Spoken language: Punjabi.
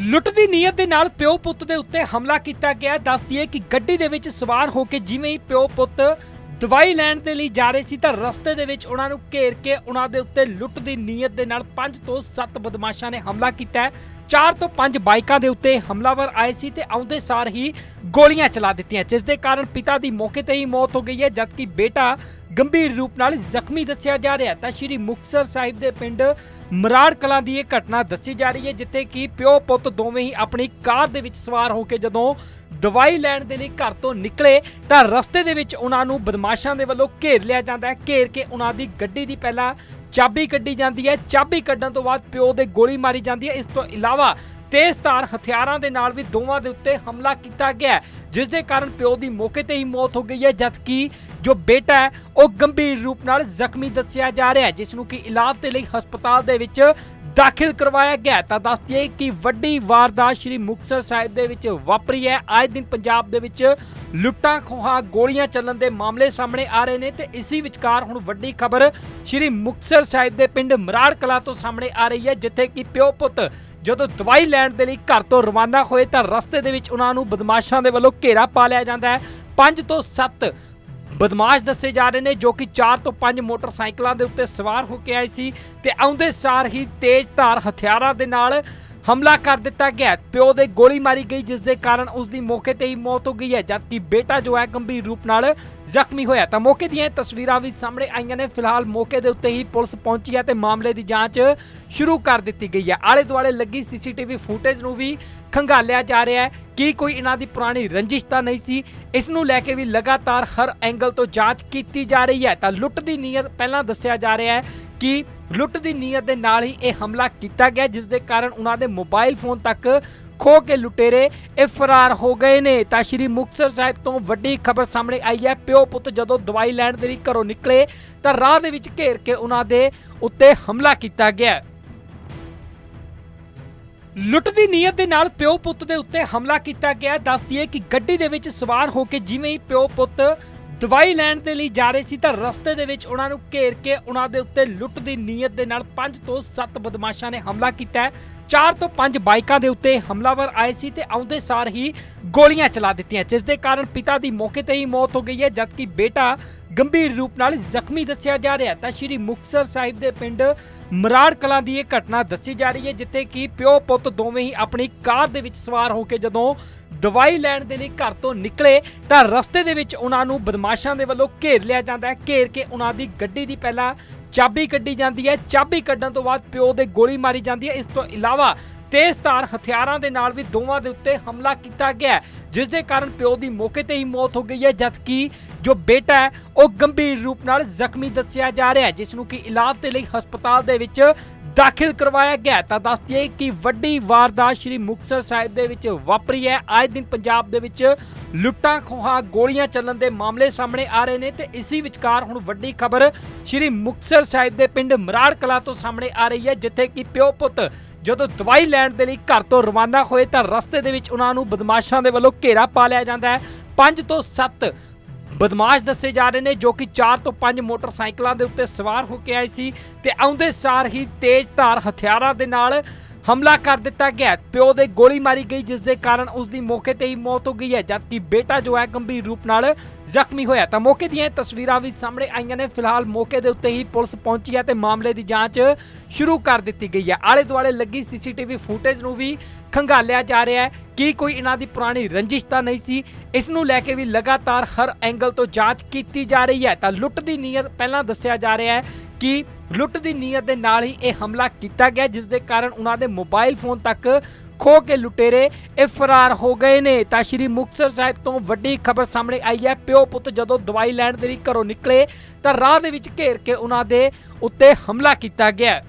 ਲੁੱਟ ਦੀ ਨੀਅਤ ਦੇ ਨਾਲ ਪਿਓ ਪੁੱਤ ਦੇ ਉੱਤੇ ਹਮਲਾ ਕੀਤਾ ਗਿਆ। ਦੱਸ ਦਈਏ ਕਿ ਗੱਡੀ ਦੇ ਵਿੱਚ ਸਵਾਰ ਹੋ ਕੇ ਜਿਵੇਂ ਹੀ ਪਿਓ ਪੁੱਤ ਦਵਾਈ ਲੈਣ ਦੇ ਲਈ ਜਾ ਰਹੇ ਸੀ ਤਾਂ ਰਸਤੇ ਦੇ ਵਿੱਚ ਉਹਨਾਂ ਨੂੰ ਘੇਰ ਕੇ ਉਹਨਾਂ ਦੇ ਉੱਤੇ ਲੁੱਟ ਦੀ ਨੀਅਤ ਦੇ ਨਾਲ 5 ਤੋਂ 7 ਬਦਮਾਸ਼ਾਂ ਨੇ ਹਮਲਾ ਕੀਤਾ ਹੈ। 4 ਤੋਂ 5 ਬਾਈਕਾਂ ਦੇ ਉੱਤੇ ਹਮਲਾਵਰ ਆਏ ਸੀ ਤੇ ਆਉਂਦੇ ਸਾਰ ਹੀ ਗੋਲੀਆਂ ਚਲਾ ਦਿੱਤੀਆਂ। ਜਿਸ ਦੇ ਕਾਰਨ ਪਿਤਾ ਦੀ ਮੌਕੇ ਤੇ ਹੀ ਮੌਤ ਹੋ ਗਈ ਹੈ, ਜਦਕਿ ਬੇਟਾ ਗੰਭੀਰ ਰੂਪ ਨਾਲ ਜ਼ਖਮੀ ਦੱਸਿਆ ਜਾ ਰਿਹਾ ਤਾਂ ਸ਼੍ਰੀ ਮੁਕਤਸਰ ਸਾਹਿਬ ਦੇ ਪਿੰਡ ਮਰਾੜ ਕਲਾਂ ਦੀ ਇਹ ਘਟਨਾ ਦੱਸੀ ਜਾ ਰਹੀ ਹੈ, ਜਿੱਥੇ ਕਿ ਪਿਓ ਪੁੱਤ ਦੋਵੇਂ ਹੀ ਆਪਣੀ ਕਾਰ ਦੇ ਵਿੱਚ ਸਵਾਰ ਹੋ ਕੇ ਜਦੋਂ ਦਵਾਈ ਲੈਣ ਦੇ ਲਈ ਘਰ ਤੋਂ ਨਿਕਲੇ, ਤਾਂ ਰਸਤੇ ਦੇ ਵਿੱਚ ਉਹਨਾਂ ਨੂੰ ਬਦਮਾਸ਼ਾਂ ਦੇ ਵੱਲੋਂ ਘੇਰ ਲਿਆ ਜਾਂਦਾ ਹੈ। ਘੇਰ ਕੇ ਉਹਨਾਂ ਦੀ ਗੱਡੀ ਦੀ ਪਹਿਲਾਂ ਚਾਬੀ ਕੱਢੀ ਜਾਂਦੀ ਹੈ। ਚਾਬੀ ਕੱਢਣ ਤੋਂ ਬਾਅਦ ਪਿਓ ਦੇ ਗੋਲੀ ਮਾਰੀ ਜਾਂਦੀ ਹੈ। ਇਸ ਤੋਂ ਇਲਾਵਾ ਤੇਜ਼ ਧਾਰ ਹਥਿਆਰਾਂ ਦੇ ਨਾਲ ਵੀ ਦੋਵਾਂ ਦੇ ਉੱਤੇ ਹਮਲਾ ਕੀਤਾ ਗਿਆ ਜਿਸ ਦੇ ਕਾਰਨ ਪਿਓ ਦੀ ਮੌਕੇ ਤੇ ਹੀ ਮੌਤ ਹੋ ਗਈ ਹੈ, ਜਦਕਿ ਜੋ ਬੇਟਾ ਹੈ, ਉਹ ਗੰਭੀਰ ਰੂਪ ਨਾਲ ਜ਼ਖਮੀ ਦੱਸਿਆ ਜਾ ਰਿਹਾ ਹੈ, ਜਿਸ ਨੂੰ ਕਿ ਇਲਾਜ ਦੇ ਲਈ ਹਸਪਤਾਲ ਦੇ ਵਿੱਚ ਦਾਖਲ ਕਰਵਾਇਆ ਗਿਆ ਤਾਂ ਦੱਸ ਦਈਏ ਕਿ ਵੱਡੀ ਵਾਰਦਾਤ ਸ਼੍ਰੀ ਮੁਕਤਸਰ ਸਾਹਿਬ ਦੇ ਵਿੱਚ ਵਾਪਰੀ ਹੈ। ਅੱਜ ਦਿਨ ਪੰਜਾਬ ਦੇ ਵਿੱਚ ਲੁੱਟਾਂ ਖੋਹਾਂ, ਗੋਲੀਆਂ ਚੱਲਣ ਦੇ ਮਾਮਲੇ ਸਾਹਮਣੇ ਆ ਰਹੇ ਨੇ ਤੇ ਇਸੇ ਵਿਚਕਾਰ ਹੁਣ ਵੱਡੀ ਖਬਰ ਸ਼੍ਰੀ ਮੁਕਤਸਰ ਸਾਹਿਬ ਦੇ ਪਿੰਡ ਮਰਾੜ ਕਲਾ ਤੋਂ ਸਾਹਮਣੇ ਆ ਰਹੀ ਹੈ, ਜਿੱਥੇ ਕਿ ਪਿਓ ਪੁੱਤ ਜਦੋਂ ਦਵਾਈ ਲੈਣ ਦੇ ਲਈ ਘਰ ਤੋਂ ਰਵਾਨਾ ਹੋਏ ਤਾਂ ਰਸਤੇ ਦੇ ਵਿੱਚ ਉਹਨਾਂ ਨੂੰ ਬਦਮਾਸ਼ਾਂ ਦੇ ਵੱਲੋਂ ਘੇਰਾ ਪਾ ਲਿਆ ਜਾਂਦਾ ਹੈ। 5 ਤੋਂ 7 ਬਦਮਾਸ਼ ਦੱਸੇ ਜਾ ਰਹੇ ਨੇ ਜੋ ਕਿ 4 ਤੋਂ 5 ਮੋਟਰਸਾਈਕਲਾਂ ਦੇ ਉੱਤੇ ਸਵਾਰ ਹੋ ਕੇ ਆਏ ਸੀ ਤੇ ਆਉਂਦੇ ਸਾਰ ਹੀ ਤੇਜ਼ ਧਾਰ ਹਥਿਆਰਾਂ ਦੇ ਨਾਲ ਹਮਲਾ ਕਰ ਦਿੱਤਾ ਗਿਆ। ਪਿਓ ਦੇ ਗੋਲੀ ਮਾਰੀ ਗਈ ਜਿਸ ਦੇ ਕਾਰਨ ਉਸ ਦੀ ਮੌਕੇ ਤੇ ਹੀ ਮੌਤ ਹੋ ਗਈ ਹੈ, ਜਦਕਿ ਬੇਟਾ ਜੋ ਹੈ ਗੰਭੀਰ ਰੂਪ ਨਾਲ ਜ਼ਖਮੀ ਹੋਇਆ। ਤਾਂ ਮੌਕੇ ਦੀਆਂ ਇਹ ਤਸਵੀਰਾਂ ਵੀ ਸਾਹਮਣੇ ਆਈਆਂ ਨੇ। ਫਿਲਹਾਲ ਮੌਕੇ ਦੇ ਉੱਤੇ ਹੀ ਪੁਲਿਸ ਪਹੁੰਚੀ ਹੈ ਤੇ ਮਾਮਲੇ ਦੀ ਜਾਂਚ ਸ਼ੁਰੂ ਕਰ ਦਿੱਤੀ ਗਈ ਹੈ। ਆਲੇ ਦੁਆਲੇ ਲੱਗੀ ਸੀਸੀਟੀਵੀ ਫੁਟੇਜ ਨੂੰ ਵੀ ਖੰਗਾਲਿਆ ਜਾ ਰਿਹਾ ਹੈ ਕਿ ਕੋਈ ਇਹਨਾਂ ਦੀ ਪੁਰਾਣੀ ਰੰਜਿਸ਼ ਤਾਂ ਨਹੀਂ ਸੀ। ਇਸ ਨੂੰ ਲੈ ਕੇ ਵੀ ਲਗਾਤਾਰ ਹਰ ਐਂਗਲ ਤੋਂ ਜਾਂਚ ਕੀਤੀ ਜਾ ਰਹੀ ਹੈ। ਤਾਂ ਲੁੱਟ ਦੀ ਨੀਅਤ ਪਹਿਲਾਂ ਦੱਸਿਆ ਜਾ ਰਿਹਾ ਹੈ ਕਿ ਲੁੱਟ ਦੀ ਨੀਅਤ ਦੇ ਨਾਲ ਹੀ ਇਹ ਹਮਲਾ ਕੀਤਾ ਗਿਆ, ਜਿਸ ਦੇ ਕਾਰਨ ਉਹਨਾਂ ਦੇ ਮੋਬਾਈਲ ਫੋਨ ਤੱਕ ਖੋ ਕੇ ਲੁਟੇਰੇ ਇਹ ਫਰਾਰ ਹੋ ਗਏ ਨੇ। ਤਾਂ ਸ਼੍ਰੀ ਮੁਕਤਸਰ ਸਾਹਿਬ ਤੋਂ ਵੱਡੀ ਖਬਰ ਸਾਹਮਣੇ ਆਈ ਹੈ, ਪਿਓ ਪੁੱਤ ਜਦੋਂ ਦਵਾਈ ਲੈਣ ਦੇ ਲਈ ਘਰੋਂ ਨਿਕਲੇ, ਤਾਂ ਰਾਹ ਦੇ ਵਿੱਚ ਘੇਰ ਕੇ ਉਹਨਾਂ ਦੇ ਉੱਤੇ ਹਮਲਾ ਕੀਤਾ ਗਿਆ। ਲੁੱਟ ਦੀ ਨੀਅਤ ਦੇ ਨਾਲ ਪਿਓ ਪੁੱਤ ਦੇ ਉੱਤੇ ਹਮਲਾ ਕੀਤਾ ਗਿਆ। ਦੱਸ ਦਈਏ ਕਿ ਗੱਡੀ ਦੇ ਵਿੱਚ ਸਵਾਰ ਹੋ ਕੇ ਜਿਵੇਂ ਹੀ ਪਿਓ ਪੁੱਤ ਦਵਾਈ ਲੈਣ ਦੇ ਲਈ ਜਾ ਰਹੇ ਸੀ ਤਾਂ ਰਸਤੇ ਦੇ ਵਿੱਚ ਉਹਨਾਂ ਨੂੰ ਘੇਰ ਕੇ ਉਹਨਾਂ ਦੇ ਉੱਤੇ ਲੁੱਟ ਦੀ ਨੀਅਤ ਦੇ ਨਾਲ 5 ਤੋਂ 7 ਬਦਮਾਸ਼ਾਂ ਨੇ ਹਮਲਾ ਕੀਤਾ ਹੈ। 4 ਤੋਂ 5 ਬਾਈਕਾਂ ਦੇ ਉੱਤੇ ਹਮਲਾਵਰ ਆਏ ਸੀ ਤੇ ਆਉਂਦੇ ਸਾਰ ਹੀ ਗੋਲੀਆਂ ਚਲਾ ਦਿੱਤੀਆਂ, ਜਿਸ ਦੇ ਕਾਰਨ ਪਿਤਾ ਦੀ ਮੌਕੇ ਤੇ ਹੀ ਮੌਤ ਹੋ ਗਈ ਹੈ, ਜਦਕਿ ਬੇਟਾ ਗੰਭੀਰ ਰੂਪ ਨਾਲ ਜ਼ਖਮੀ ਦੱਸਿਆ ਜਾ ਰਿਹਾ ਤਾਂ ਸ਼੍ਰੀ ਮੁਕਤਸਰ ਸਾਹਿਬ ਦੇ ਪਿੰਡ ਮਰਾੜ ਕਲਾਂ ਦੀ ਇਹ ਘਟਨਾ ਦੱਸੀ ਜਾ ਰਹੀ ਹੈ, ਜਿੱਥੇ ਕਿ ਪਿਓ ਪੁੱਤ ਦੋਵੇਂ ਹੀ ਆਪਣੀ ਕਾਰ ਦੇ ਵਿੱਚ ਸਵਾਰ ਹੋ ਕੇ ਜਦੋਂ ਦਵਾਈ ਲੈਣ ਦੇ ਲਈ ਘਰ ਤੋਂ ਨਿਕਲੇ ਤਾਂ ਰਸਤੇ ਦੇ ਵਿੱਚ ਉਹਨਾਂ ਨੂੰ ਬਦਮਾਸ਼ਾਂ ਦੇ ਵੱਲੋਂ ਘੇਰ ਲਿਆ ਜਾਂਦਾ ਹੈ। ਘੇਰ ਕੇ ਉਹਨਾਂ ਦੀ ਗੱਡੀ ਦੀ ਪਹਿਲਾਂ ਚਾਬੀ ਕੱਢੀ ਜਾਂਦੀ ਹੈ। ਚਾਬੀ ਕੱਢਣ ਤੋਂ ਬਾਅਦ ਪਿਓ ਦੇ ਗੋਲੀ ਮਾਰੀ ਜਾਂਦੀ ਹੈ। ਇਸ ਤੋਂ ਇਲਾਵਾ ਤੇਜ਼ ਧਾਰ ਹਥਿਆਰਾਂ ਦੇ ਨਾਲ ਵੀ ਦੋਵਾਂ ਦੇ ਉੱਤੇ ਹਮਲਾ ਕੀਤਾ ਗਿਆ ਜਿਸ ਦੇ ਕਾਰਨ ਪਿਓ ਦੀ ਮੌਕੇ ਤੇ ਹੀ ਮੌਤ ਹੋ ਗਈ ਹੈ, ਜਦਕਿ ਜੋ ਬੇਟਾ ਹੈ, ਉਹ ਗੰਭੀਰ ਰੂਪ ਨਾਲ ਜ਼ਖਮੀ ਦੱਸਿਆ ਜਾ ਰਿਹਾ ਹੈ, ਜਿਸ ਨੂੰ ਕਿ ਇਲਾਜ ਦੇ ਲਈ ਹਸਪਤਾਲ ਦੇ ਵਿੱਚ ਦਾਖਲ ਕਰਵਾਇਆ ਗਿਆ ਤਾਂ ਦੱਸ ਦਈਏ ਕਿ ਵੱਡੀ ਵਾਰਦਾਤ ਸ਼੍ਰੀ ਮੁਕਤਸਰ ਸਾਹਿਬ ਦੇ ਵਿੱਚ ਵਾਪਰੀ ਹੈ। ਅੱਜ ਦਿਨ ਪੰਜਾਬ ਦੇ ਵਿੱਚ ਲੁੱਟਾਂ ਖੋਹਾਂ, ਗੋਲੀਆਂ ਚੱਲਣ ਦੇ ਮਾਮਲੇ ਸਾਹਮਣੇ ਆ ਰਹੇ ਨੇ ਤੇ ਇਸੇ ਵਿਚਕਾਰ ਹੁਣ ਵੱਡੀ ਖਬਰ ਸ਼੍ਰੀ ਮੁਕਤਸਰ ਸਾਹਿਬ ਦੇ ਪਿੰਡ ਮਰਾੜ ਕਲਾ ਤੋਂ ਸਾਹਮਣੇ ਆ ਰਹੀ ਹੈ, ਜਿੱਥੇ ਕਿ ਪਿਓ ਪੁੱਤ ਜਦੋਂ ਦਵਾਈ ਲੈਣ ਦੇ ਲਈ ਘਰ ਤੋਂ ਰਵਾਨਾ ਹੋਏ ਤਾਂ ਰਸਤੇ ਦੇ ਵਿੱਚ ਉਹਨਾਂ ਨੂੰ ਬਦਮਾਸ਼ਾਂ ਦੇ ਵੱਲੋਂ ਘੇਰਾ ਪਾ ਲਿਆ ਜਾਂਦਾ ਹੈ। 5 ਤੋਂ 7 ਬਦਮਾਸ਼ ਦੱਸੇ ਜਾ ਰਹੇ ਨੇ ਜੋ ਕਿ 4 ਤੋਂ 5 ਮੋਟਰਸਾਈਕਲਾਂ ਦੇ ਉੱਤੇ ਸਵਾਰ ਹੋ ਕੇ ਆਏ ਸੀ ਤੇ ਆਉਂਦੇ ਸਾਰ ਹੀ ਤੇਜ਼ ਧਾਰ ਹਥਿਆਰਾਂ ਦੇ ਨਾਲ ਹਮਲਾ ਕਰ ਦਿੱਤਾ ਗਿਆ ਪਿਓ ਦੇ ਗੋਲੀ ਮਾਰੀ ਗਈ, ਜਿਸ ਦੇ ਕਾਰਨ ਉਸ ਦੀ ਮੌਕੇ ਤੇ ਹੀ ਮੌਤ ਹੋ ਗਈ ਹੈ, ਜਦਕਿ ਬੇਟਾ ਜੋ ਹੈ ਗੰਭੀਰ ਰੂਪ ਨਾਲ ਜ਼ਖਮੀ ਹੋਇਆ ਤਾਂ ਮੌਕੇ ਦੀਆਂ ਇਹ ਤਸਵੀਰਾਂ ਵੀ ਸਾਹਮਣੇ ਆਈਆਂ ਨੇ। ਫਿਲਹਾਲ ਮੌਕੇ ਦੇ ਉੱਤੇ ਹੀ ਪੁਲਿਸ ਪਹੁੰਚੀ ਹੈ ਤੇ ਮਾਮਲੇ ਦੀ ਜਾਂਚ ਸ਼ੁਰੂ ਕਰ ਦਿੱਤੀ ਗਈ ਹੈ। ਆਲੇ ਦੁਆਲੇ ਲੱਗੀ ਸੀਸੀਟੀਵੀ ਫੁਟੇਜ ਨੂੰ ਵੀ ਖੰਗਾਲਿਆ ਜਾ ਰਿਹਾ ਹੈ। ਕਿ ਕੋਈ ਇਹਨਾਂ ਦੀ ਪੁਰਾਣੀ ਰੰਜਿਸ਼ ਤਾਂ ਨਹੀਂ ਸੀ? ਇਸ ਨੂੰ ਲੈ ਕੇ ਵੀ ਲਗਾਤਾਰ ਹਰ ਐਂਗਲ ਤੋਂ ਜਾਂਚ ਕੀਤੀ ਜਾ ਰਹੀ ਹੈ। ਤਾਂ ਲੁੱਟ ਦੀ ਨੀਅਤ ਪਹਿਲਾਂ ਦੱਸਿਆ ਜਾ ਰਿਹਾ ਹੈ ਕਿ ਲੁੱਟ ਦੀ ਨੀਅਤ ਦੇ ਨਾਲ ਹੀ ਇਹ ਹਮਲਾ ਕੀਤਾ ਗਿਆ, ਜਿਸ ਦੇ ਕਾਰਨ ਉਹਨਾਂ ਦੇ ਮੋਬਾਈਲ ਫੋਨ ਤੱਕ ਖੋ ਕੇ ਲੁਟੇਰੇ ਇਹ ਫਰਾਰ ਹੋ ਗਏ ਨੇ। ਤਾਂ ਸ਼੍ਰੀ ਮੁਕਤਸਰ ਸਾਹਿਬ ਤੋਂ ਵੱਡੀ ਖਬਰ ਸਾਹਮਣੇ ਆਈ ਹੈ, ਪਿਓ ਪੁੱਤ ਜਦੋਂ ਦਵਾਈ ਲੈਣ ਦੇ ਲਈ ਘਰੋਂ ਨਿਕਲੇ, ਤਾਂ ਰਾਹ ਦੇ ਵਿੱਚ ਘੇਰ ਕੇ ਉਹਨਾਂ ਦੇ ਉੱਤੇ ਹਮਲਾ ਕੀਤਾ ਗਿਆ।